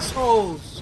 assholes!